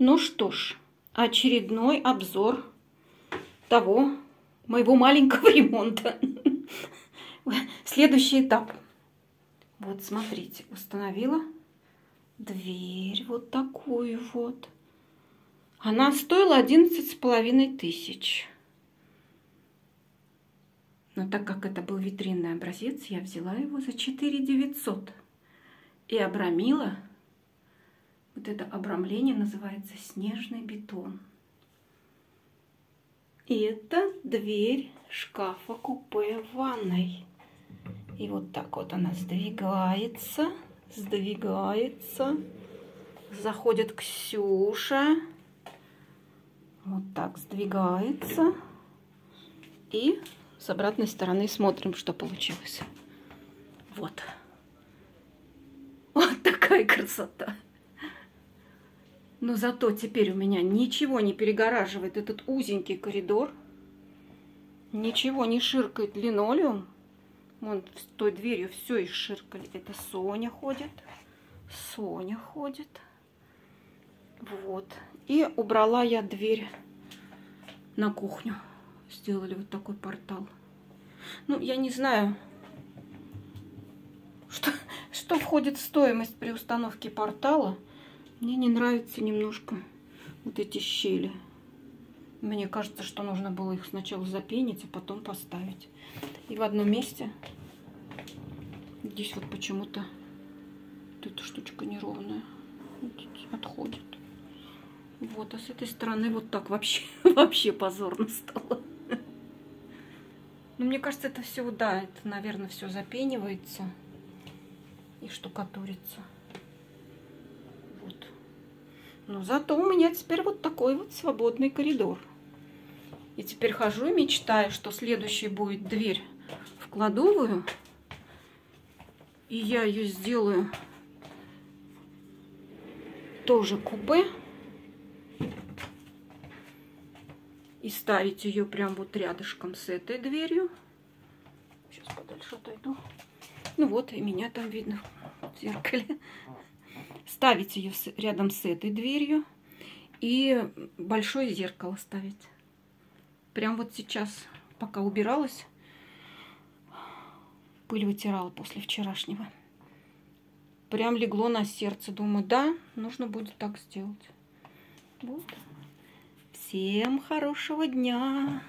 Ну что ж, очередной обзор того моего маленького ремонта. Следующий этап. Вот, смотрите, установила дверь вот такую вот. Она стоила одиннадцать с половиной тысяч. Но так как это был витринный образец, я взяла его за 4 900 и обрамила. Вот это обрамление называется снежный бетон. И это дверь шкафа купе в ванной. И вот так вот она сдвигается, сдвигается. Заходит Ксюша. Вот так сдвигается. И с обратной стороны смотрим, что получилось. Вот. Вот такая красота. Но зато теперь у меня ничего не перегораживает этот узенький коридор. Ничего не ширкает линолеум. Вон с той дверью все исширкали. Это Соня ходит. Соня ходит. Вот. И убрала я дверь на кухню. Сделали вот такой портал. Ну, я не знаю, что, что входит в стоимость при установке портала. Мне не нравятся немножко вот эти щели. Мне кажется, что нужно было их сначала запенить, а потом поставить. И в одном месте здесь вот почему-то вот эта штучка неровная отходит. Вот, а с этой стороны вот так вообще, вообще позорно стало. Но мне кажется, это все, да, это, наверное, все запенивается и штукатурится. Но зато у меня теперь вот такой вот свободный коридор. И теперь хожу и мечтаю, что следующий будет дверь в кладовую. И я ее сделаю тоже купе. И ставить ее прям вот рядышком с этой дверью. Сейчас подальше отойду. Ну вот, и меня там видно в зеркале. Ставить ее рядом с этой дверью. И большое зеркало ставить. Прям вот сейчас, пока убиралась, пыль вытирала после вчерашнего. Прям легло на сердце. Думаю, да, нужно будет так сделать. Вот. Всем хорошего дня!